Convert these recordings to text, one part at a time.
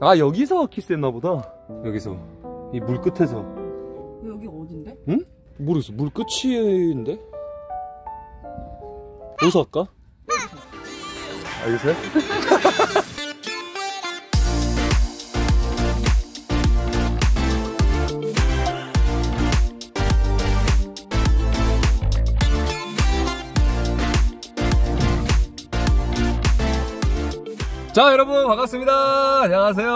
아 여기서 키스했나 보다 여기서 이 물 끝에서 여기 어딘데? 응? 모르겠어 물 끝인데 어디서 할까? 알겠어요? 자 여러분 반갑습니다 안녕하세요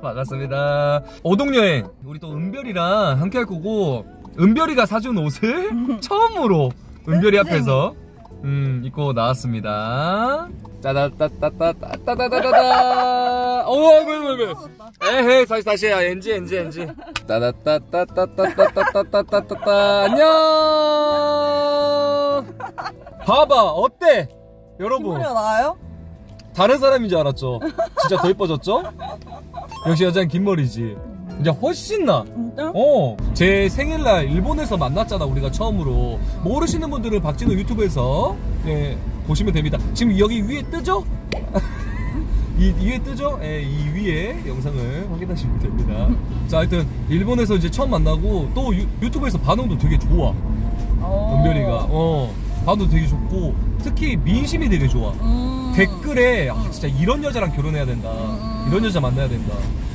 반갑습니다 오동여행 우리 또 은별이랑 함께 할 거고 은별이가 사준 옷을 처음으로 은별이 앞에서 음 입고 나왔습니다 따다따따따따따따따따 어왜왜왜 에헤 다시 다시 야 엔지 엔지 엔지 따다따따따따따따따따따 안녕 봐봐 어때 여러분 나요? 다른 사람인 줄 알았죠? 진짜 더 이뻐졌죠? 역시 여자는 긴 머리지. 이제 훨씬 나. 진짜? 어, 제 생일날 일본에서 만났잖아, 우리가 처음으로. 모르시는 분들은 박진우 유튜브에서, 예, 보시면 됩니다. 지금 여기 위에 뜨죠? 이, 이 위에 뜨죠? 예, 이 위에 영상을 확인하시면 됩니다. 자, 하여튼, 일본에서 이제 처음 만나고, 또 유, 유튜브에서 반응도 되게 좋아. 어. 은별이가. 어, 반응도 되게 좋고, 특히 민심이 되게 좋아. 음. 댓글에 아, 진짜 이런 여자랑 결혼해야 된다. 이런 여자 만나야 된다.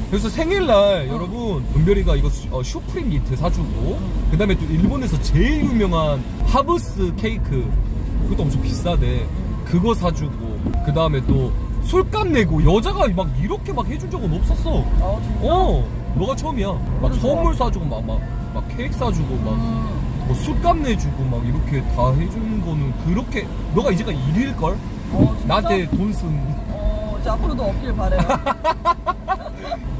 그래서 생일날 여러분 은별이가 이거 슈- 어, 슈프림 니트 사주고 그 다음에 또 일본에서 제일 유명한 하브스 케이크 그것도 엄청 비싸대. 그거 사주고 그 다음에 또 술값 내고 여자가 막 이렇게 막 해준 적은 없었어. 어, 진짜? 어, 너가 처음이야. 막? 선물 사주고 막 막 막 케이크 사주고 막 음. 뭐 술값 내주고 막 이렇게 다 해주는 거는 그렇게 너가 이제가 1위일걸? 어? 나한테 돈 쓴. 어, 이제 앞으로도 없길 바래요.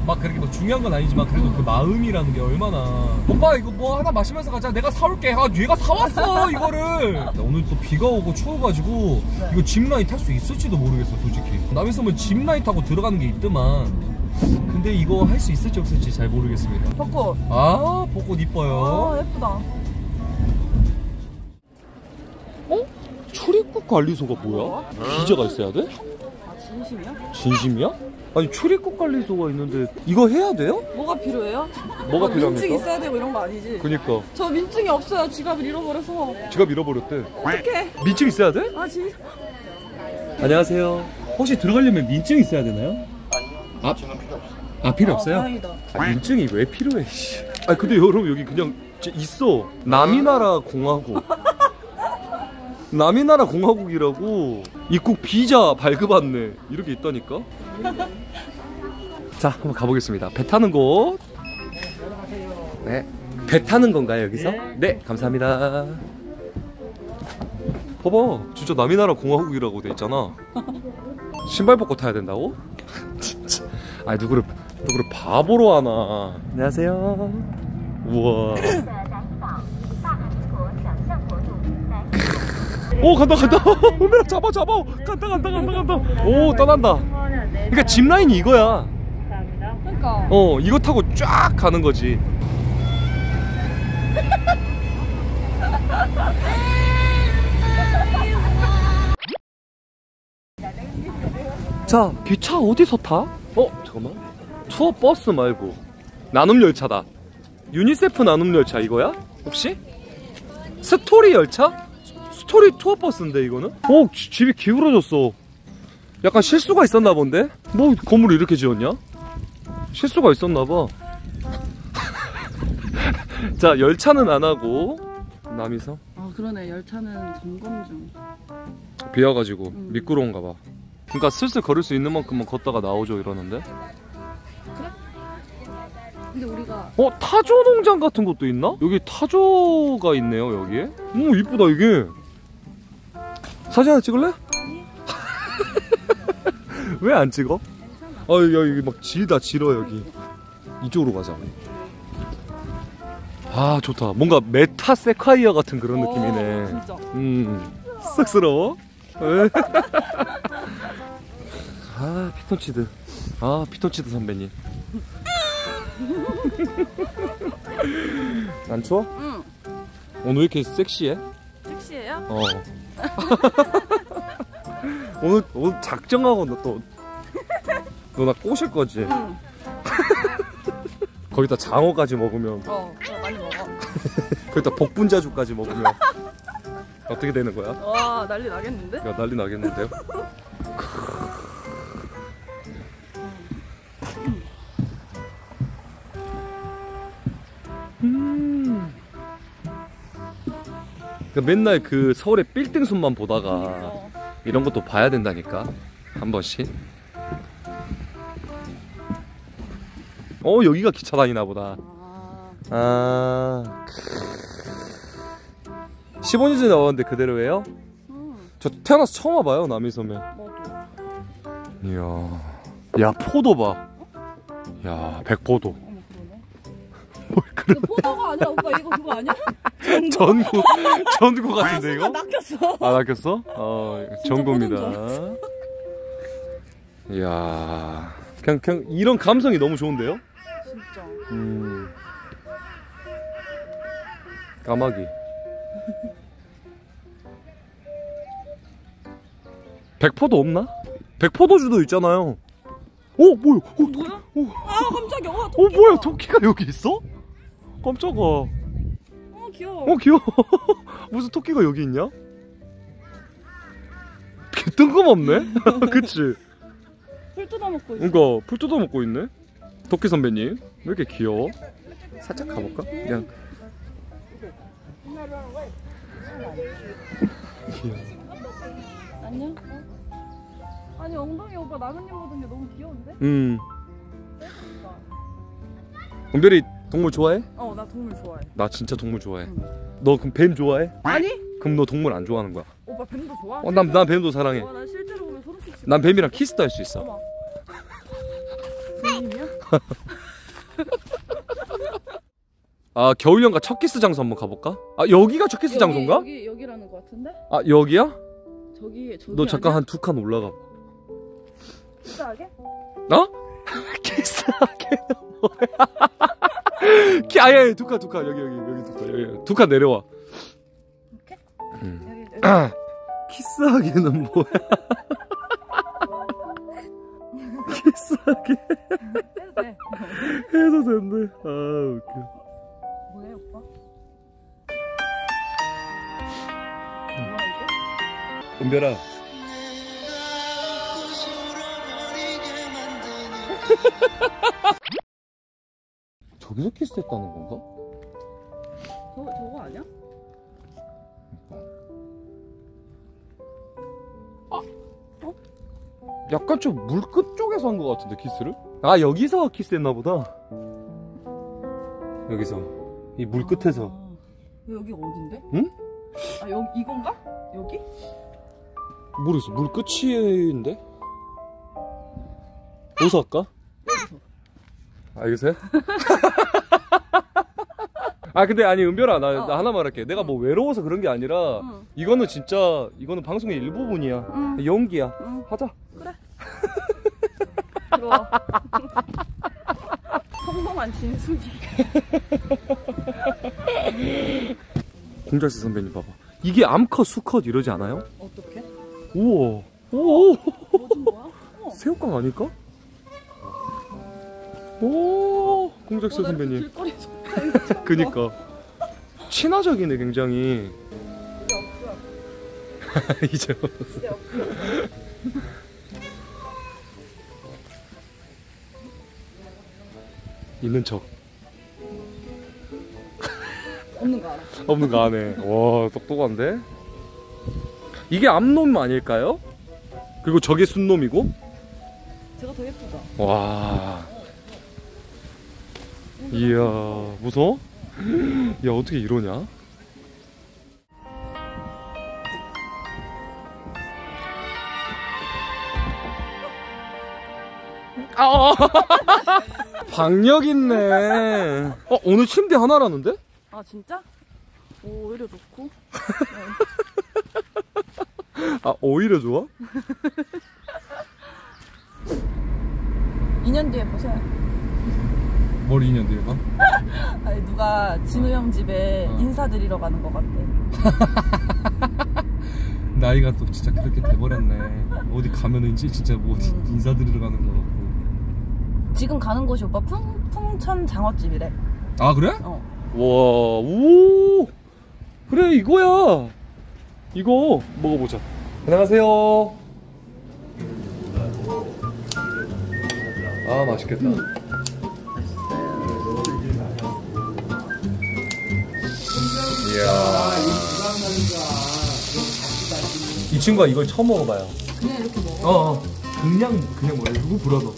막 그렇게 뭐 중요한 건 아니지만 그래도 그 마음이라는 게 얼마나 오빠 이거 뭐 하나 마시면서 가자 내가 사올게 아 얘가 사왔어 이거를 오늘 또 비가 오고 추워가지고 네. 이거 짚라인 탈 수 있을지도 모르겠어 솔직히 남에서면 짚라인 타고 들어가는 게 있더만 근데 이거 할 수 있을지 없을지 잘 모르겠습니다 벚꽃. 아 벚꽃 아, 이뻐요 예쁘다. 어? 출입국 관리소가 뭐야? 비자가 있어야 돼? 아, 진심이야? 진심이야? 아니 출입국 관리소가 있는데 이거 해야 돼요? 뭐가 필요해요? 뭐가 어, 필요합니까? 민증 있어야 되고 이런 거 아니지? 그니까 저 민증이 없어요. 지갑을 잃어버려서. 지갑 잃어버렸대 어떡해. 민증 있어야 돼? 아, 진 안녕하세요. 혹시 들어가려면 민증 있어야 되나요? 아, 아 필요 아, 없어요? 다행이다. 아, 민증이 왜 필요해? 씨. 아 근데 여러분 여기 그냥 지- 있어. 남이나라 공화국. 남이 나라 공화국이라고 입국 비자 발급 안내 이렇게 있다니까. 자 한번 가보겠습니다. 배 타는 곳. 네. 배 타는 건가요 여기서? 네 감사합니다. 봐봐 진짜 남이 나라 공화국이라고 돼 있잖아. 신발 벗고 타야 된다고? 진짜. 아니 누구를 누구를 바보로 하나. 안녕하세요. 우와. 오 간다 간다. 오메라 잡아 잡아. 간다 간다 간다 간다. 오 떠난다. 그러니까 짚 라인이 이거야. 그러니까. 어 이거 타고 쫙 가는 거지. 자, 기차 어디서 타? 어, 잠깐만. 투어 버스 말고 나눔 열차다. 유니세프 나눔 열차 이거야? 혹시? 스토리 열차? 스토리 투어 버스인데 이거는? 어, 지- 집이 기울어졌어. 약간 실수가 있었나 본데? 뭐 건물을 이렇게 지었냐? 실수가 있었나 봐. 자, 열차는 안 하고 남이섬 아, 그러네. 열차는 점검 중. 비 와가지고 음. 미끄러운가 봐. 그러니까 슬슬 걸을 수 있는 만큼만 걷다가 나오죠 이러는데. 근데 우리가 어 타조 농장 같은 것도 있나? 여기 타조가 있네요 여기에. 오 이쁘다 이게. 사진 하나 찍을래? 왜 안 찍어? 아 여기, 여기 막 질다 질어 여기. 이쪽으로 가자. 아 좋다. 뭔가 메타 세콰이어 같은 그런 어, 느낌이네. 진짜. 음 쑥스러워. 에? 아 피톤치드. 아 피톤치드 선배님. 안 추워? 응. 오늘 왜 이렇게 섹시해? 섹시해요? 어. 오늘 오늘 작정하고 너또너 나 꼬실 거지? 응. 거기다 장어까지 먹으면 어, 어, 많이 먹어. 거기다 복분자주까지 먹으면 어떻게 되는 거야? 와, 난리 나겠는데? 야 난리 나겠는데요? 그러니까 맨날 그 서울의 빌딩 숲만 보다가 어. 이런 것도 봐야 된다니까 한 번씩. 어 여기가 기차 다니나 보다. 아, 아. 15년 전에 나왔는데 그대로예요? 응. 저 태어나서 처음 와봐요 남이섬에. 이야, 야 포도 봐. 야 백포도. 뭘 그래? 포도가 아니라 오빠 이거 그거 아니야? 전구 전구 같은데 이거? 낚였어. 아 낚였어? 어 전구입니다. 이야, 그냥 그냥 이런 감성이 너무 좋은데요? 진짜. 음. 까마귀. 백포도 없나? 백포도주도 있잖아요. 오 뭐야? 어, 뭐야? 오, 아, 깜짝이야. 와, 어 토끼다. 뭐야? 토끼가 여기 있어? 깜짝아. 어, 귀여워. 어 귀여워. 무슨 토끼가 여기 있냐? 개 뜬금없네. 그치? 풀 뜯어먹고 있어. 그러니까 풀 뜯어 먹고 있네. 토끼 선배님 왜 이렇게 귀여워? 살짝 가볼까? 그냥. 안녕? 아니, 엉덩이 오빠 나뭇잎 묻은 게 너무 귀여운데? 음. 은별이 동물 좋아해? 어, 나 동물 좋아해. 나 진짜 동물 좋아해. 응. 너 그럼 뱀 좋아해? 아니? 그럼 너 동물 안 좋아하는 거야? 오빠 뱀도 좋아? 어, 난, 난 뱀도 사랑해. 와, 난 실제로 보면 소름 끼치고. 난 뱀이랑 키스도 할 수 있어. 선생님이야? 아 겨울연가 첫 키스 장소 한번 가볼까? 아 여기가 첫 키스 장소인가? 여기, 여기라는 거 같은데? 아 여기야? 저기, 저기. 너 잠깐? 한 두 칸 올라가. 식사하게? 어? 키스하게 뭐야? 키 아예 두칸두칸 여기 여기 여기 두칸 여기 두칸 내려와. 이렇게? 음. 여기, 여기. 키스하기는 뭐야? 키스하기 해도 돼. 해도 된대. 아 웃겨. 뭐해, 오빠? 은별아. 저기서 키스했다는 건가? 저거, 저거 아니야? 약간 좀 물끝 쪽에서 한 것 같은데 키스를? 아 여기서 키스했나 보다. 여기서 이 물끝에서. 아, 여기 어딘데? 응? 아, 여기, 이건가? 여기? 모르겠어 물 끝인데? 어디서 할까? 알겠어요? 아 근데 아니 은별아 나, 어. 나 하나 말할게 내가 뭐 외로워서 그런 게 아니라 응. 이거는 진짜 이거는 방송의 일부분이야 응. 연기야 응. 하자 들어와. 성공한 진숙이. 공자씨 선배님 봐봐 이게 암컷 수컷 이러지 않아요? 어떻게? 우와 오뭐준 거야? 어. 새우깡 아닐까? 오 공작씨 어, 선배님. 그니까. 친화적이네 굉장히. 이제 있는 척. 없는 거 알아. 없는 거 아네 와 똑똑한데? 이게 암놈 아닐까요? 그리고 저게 순놈이고? 제가 더 예쁘다. 와 이야 무서워? 야 어떻게 이러냐? 아 박력 있네. 어 오늘 침대 하나라는데? 아 진짜? 오 오히려 좋고. 아 오히려 좋아? 2년 뒤에 보세요. 뭘 2년 뒤에 가? 아니 누가 진우 형 집에 어. 인사드리러 가는 것 같대. 나이가 또 진짜 그렇게 돼버렸네. 어디 가면은 진짜 뭐 어디 음. 인사드리러 가는 거 같고. 지금 가는 곳이 오빠 풍, 풍천 장어집이래. 아 그래? 어. 와, 오, 그래 이거야. 이거 먹어보자. 안녕하세요. 아 맛있겠다. 이 친구가 이걸 처음 먹어봐요. 그냥 이렇게 먹어. 어, 어. 그냥 그냥 먹어요. 이거 불어서.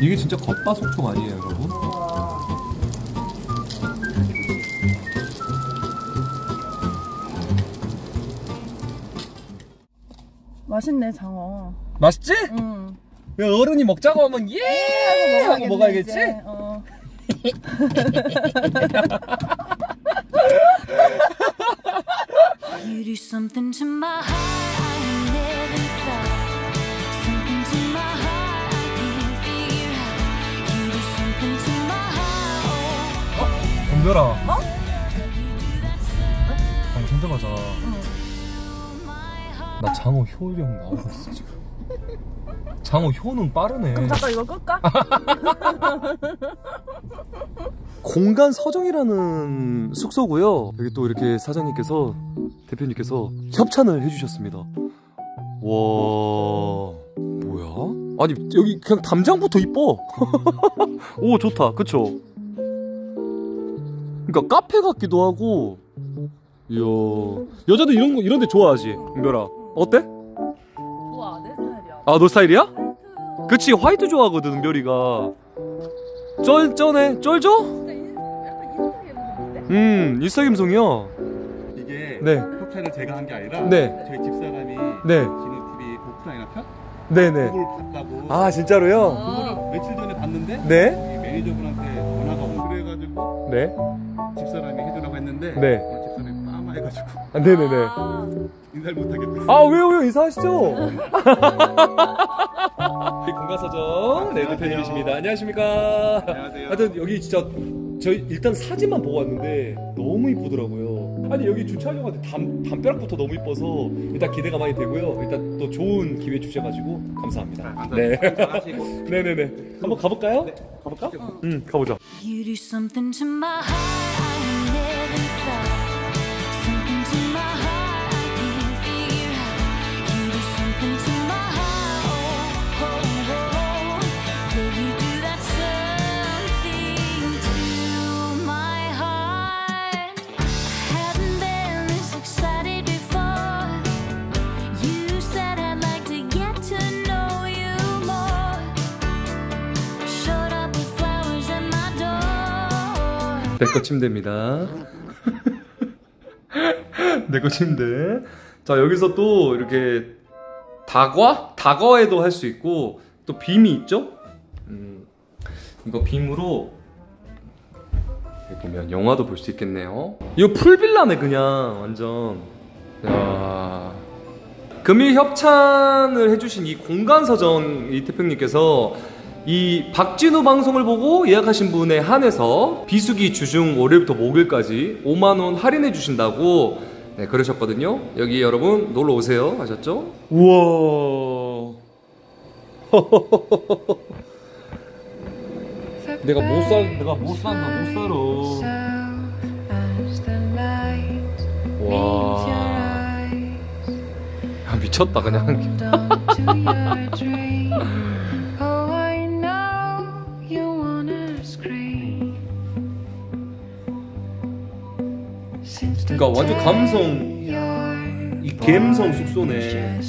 이게 진짜 겉바속촉 아니에요, 여러분? 맛있네 장어. 맛있지? 응. 야, 어른이 먹자고 하면 예! 하고 먹어야겠지? 이제. 어. You do something to my heart I never felt. 덤벼라. 어? 방금 혼자가자. 나 장어 효령 나오고 있어, 지금. 장어 효능 빠르네. 그럼 잠깐 이거 끌까? 공간 서정이라는 숙소고요. 여기 또 이렇게 사장님께서 대표님께서 협찬을 해주셨습니다. 와 뭐야? 아니 여기 그냥 담장부터 이뻐. 오 좋다, 그쵸? 그러니까 카페 같기도 하고. 이야 여자도 이런 거 이런 데 좋아하지. 은별아 어때? 좋아 내 스타일이야. 아 너 스타일이야? 그치 화이트 좋아하거든 은별이가. 쩔쩔해 인, 보는데? 음 일사김송이야. 이게 네. 협찬을 제가 한 게 아니라 네. 저희 집사람이 네. 진우 TV 오프라인 편 네네. 그걸 봤다고 아 진짜로요? 그거를 며칠 전에 봤는데 네. 이 매니저분한테 전화가 오고 그래가지고 네. 집사람이 해주라고 했는데 네. 오늘 집사람이 빠마해가지고 아, 네네네. 아, 인사를 못하겠다 아 왜요 왜요 인사하시죠? 공가서정 네 대표님이십니다. 안녕하십니까? 안녕하세요. 하여튼 여기 진짜 저희 일단 사진만 보고 왔는데 너무 이쁘더라고요. 아니 여기 주차하려고 하는데 담, 담벼락부터 너무 이뻐서 일단 기대가 많이 되고요. 일단 또 좋은 기회 주셔가지고 감사합니다. 네. 잘하시고 네네네. 한번 가볼까요? 네. 가볼까? 응 가보자. 내 거 침대입니다. 내 거 침대. 자 여기서 또 이렇게 다과? 다거에도 할 수 있고 또 빔이 있죠? 음, 이거 빔으로 보면 영화도 볼 수 있겠네요. 이거 풀빌라네 그냥 완전. 야. 금일 협찬을 해주신 이 공간서정 이 대표님께서 이 박진우 방송을 보고 예약하신 분에 한해서 비수기 주중 월요일부터 목요일까지 5만 원 할인해 주신다고 네, 그러셨거든요. 여기 여러분 놀러 오세요. 아셨죠? 우와. 내가 못 살, 내가 못 산다, 못 살아. 와. 야, 미쳤다 그냥. 그러니까 완전 감성 이 갬성 숙소네.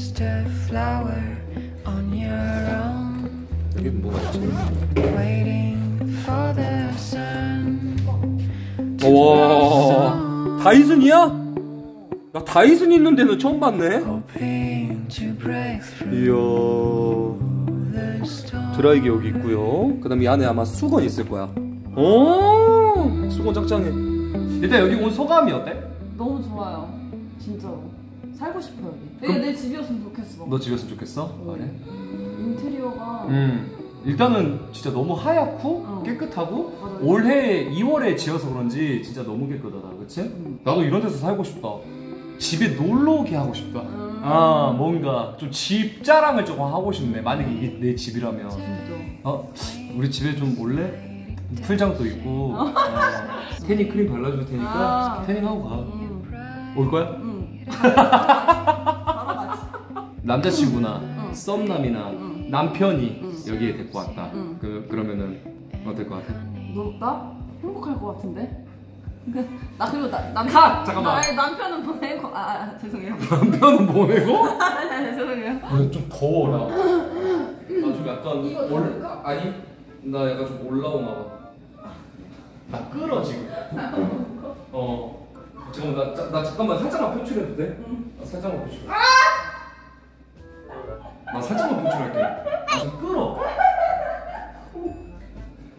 여기 뭐가 있지? 와 다이슨이야? 나 다이슨 있는 데는 처음 봤네. 이야. 드라이기 여기 있고요. 그다음 이 안에 아마 수건 있을 거야. 오 수건 짱짱해 일단 여기 온 소감이 어때? 너무 좋아요. 진짜로. 살고 싶어 여기. 그럼- 여기 내 집이었으면 좋겠어. 너 집이었으면 좋겠어? 그래? 인테리어가 음 일단은 진짜 너무 하얗고 어. 깨끗하고 맞아. 올해 2월에 지어서 그런지 진짜 너무 깨끗하다 그치? 음. 나도 이런 데서 살고 싶다 집에 놀러 오게 하고 싶다 음. 아 뭔가 좀 집 자랑을 조금 하고 싶네 만약에 이게 내 집이라면. 어? 우리 집에 좀 몰래? 풀장도 있고 어. 태닝 크림 발라줄 테니까 아. 태닝하고 가. 음. 올 거야? 응. 남자친구나 응. 썸남이나 응. 남편이 응. 여기에 데리고 왔다. 응. 그, 그러면은 어떨 것 같아? 너, 나? 행복할 것 같은데? 나 그리고 나, 남편 가! 잠깐만. 나, 남편은 보내고 아, 아 죄송해요 남편은 보내고? 아니 아니 죄송해요 좀 더워라. 나좀 약간 올? 아니 나 약간 좀 올라오나 봐. 나 끓어 지금. 어. 잠깐만 나, 자- 나 잠깐만 살짝만 표출해도 돼? 나 살짝만 표출. 나 살짝만 표출할게. 나좀 끓어.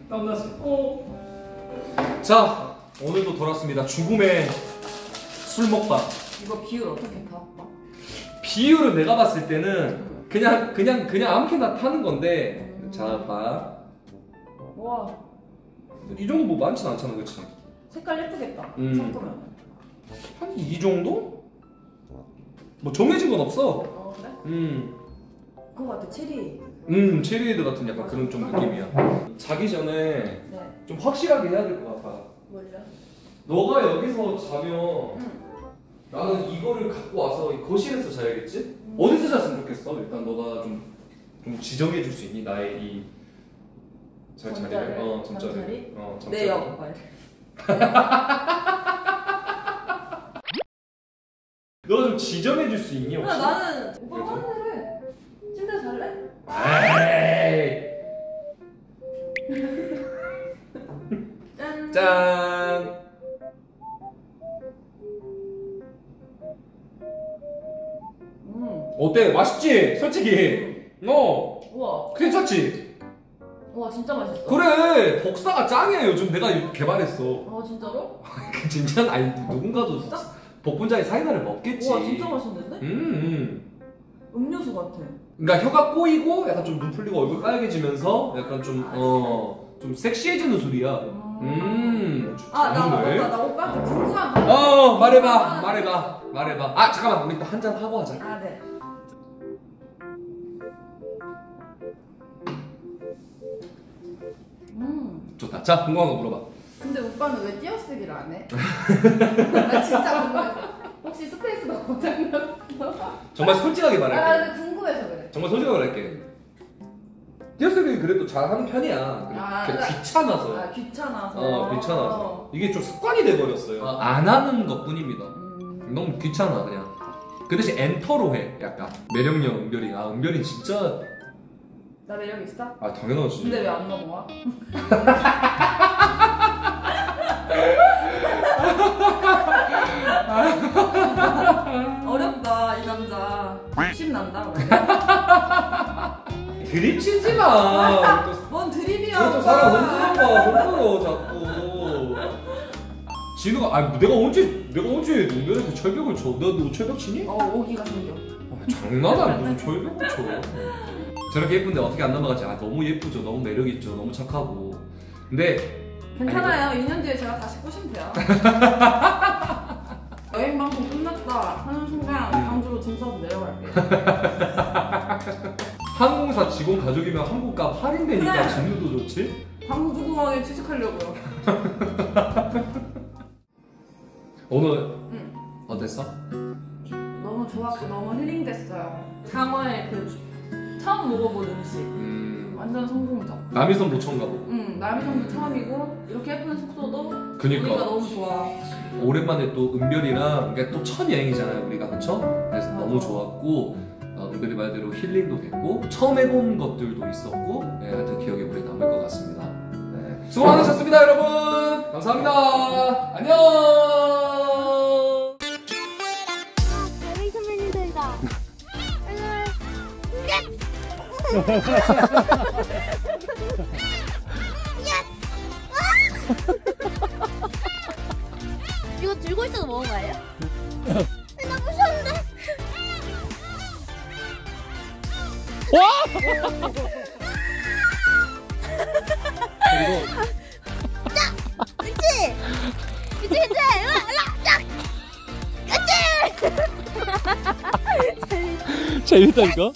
땀나지? 어. 자 오늘도 돌았습니다. 죽음의 술 먹방. 이거 비율 어떻게 봐? 비율은 내가 봤을 때는 그냥 그냥 그냥 아무렇게나 타는 건데 자 봐. 와 이 정도 뭐 많진 않잖아, 그치? 색깔 예쁘겠다 음. 섞으면 한 이 정도? 뭐 정해진 건 없어. 어 그래? 음, 그거 같아 체리 음 체리헤드 같은 약간 그런 좀 느낌이야. 자기 전에 네 좀 확실하게 해야 될 것 같아. 뭘요? 너가 여기서 자면 응. 나는 이거를 갖고 와서 이 거실에서 자야겠지? 어디서 잤으면 좋겠어? 일단 너가 좀, 좀 지정해 줄 수 있니? 나의 이잘 자리를? 잠자리? 어, 잠자리. 잠자리? 어, 잠자리. 내 역. 너 지정해 줄 수 있니 혹시? 나는 오빠 해 침대 잘래? 에이. 짠 짠. 음. 어때? 맛있지? 솔직히. 어. 우와 괜찮지? 우와 진짜 맛있어 그래. 복사가 짱이야 요즘 내가 개발했어. 아 진짜로? 그 진짜 아니 누군가도 복분자의 사이다를 먹겠지. 우와 진짜 맛있는데? 음, 음. 음료수 같아 그러니까 혀가 꼬이고 약간 좀 눈 풀리고 얼굴 빨개지면서 약간 좀 어. 좀 섹시해지는 술이야. 음. 아나 좋네. 오빠 나 오빠한테 궁금한 거 어 말해봐 말해봐 말해봐 아 잠깐만 우리 또 한 잔 하고 하자 아 네 음 좋다 자 궁금한 거 물어봐 근데 오빠는 왜 띄어쓰기를 안 해? 나 진짜 궁금해서. 혹시 스페이스가 고장났어? 정말 솔직하게 아 말할게. 근데 궁금해서 그래. 정말 솔직하게 말할게. 띄어쓰기 그래도 잘하는 편이야. 그래, 아, 나- 귀찮아서. 아 귀찮아서. 어 귀찮아서. 이게 좀 습관이 돼버렸어요. 안 하는 것 뿐입니다. 음. 너무 귀찮아 그냥. 그 대신 엔터로 해 약간. 매력력 은별이. 아 은별이 진짜 나 매력 있어? 아 당연하지. 근데 왜 안 넘어와? 어렵다 이 남자 욕심 난다 드립 치지 마. 또, 뭔 드립이야 또. 사람 흔들어 봐, 흔들어 자꾸. 진우가 아 내가 언제 내가 언제 은별한테 철벽을 쳐? 내가 너 철벽 치니? 어 오기가 생겨 아, 장난 아니야 무슨 철벽을 쳐? 저렇게 예쁜데 어떻게 안 넘어가지? 아 너무 예쁘죠, 너무 매력 있죠, 너무 착하고. 근데 괜찮아요. 2년 뒤에 제가 다시 꼬시면 돼요. 여행 방송 끝났다 하는 순간 광주로 짐 싸서 내려갈게 항공사 직원 가족이면 항공값 할인되니까 그래. 진우도 좋지. 광주공항에 취직하려고요. 오늘 응. 어땠어? 너무 좋았고 너무 힐링됐어요. 장어의 그 처음 먹어본 음식. 음 완전 성공적 남이섬 로천 가고 응 남이섬도 처음이고 이렇게 예쁜 숙소도 그니까. 우리가 너무 좋아 오랜만에 또 은별이랑 그러니까 또 첫 여행이잖아요 우리가 그쵸? 그래서 맞아. 너무 좋았고 어, 은별이 말대로 힐링도 됐고 처음 해본 것들도 있었고 네, 하여튼 기억에 오래 남을 것 같습니다 네. 수고 많으셨습니다 여러분 감사합니다 안녕 이거 들고 있어도 먹은 거예요? 나 무서운데. 그치? 그치 그치? 그치? 재밌다니까?